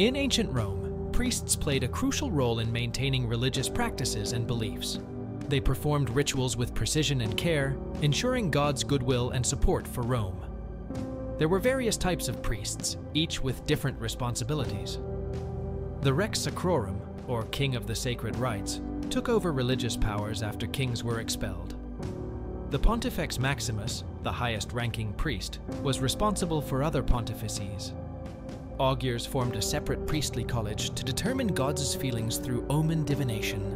In ancient Rome, priests played a crucial role in maintaining religious practices and beliefs. They performed rituals with precision and care, ensuring God's goodwill and support for Rome. There were various types of priests, each with different responsibilities. The Rex Sacrorum, or King of the Sacred Rites, took over religious powers after kings were expelled. The Pontifex Maximus, the highest ranking priest, was responsible for other pontifices. Augurs formed a separate priestly college to determine gods' feelings through omen divination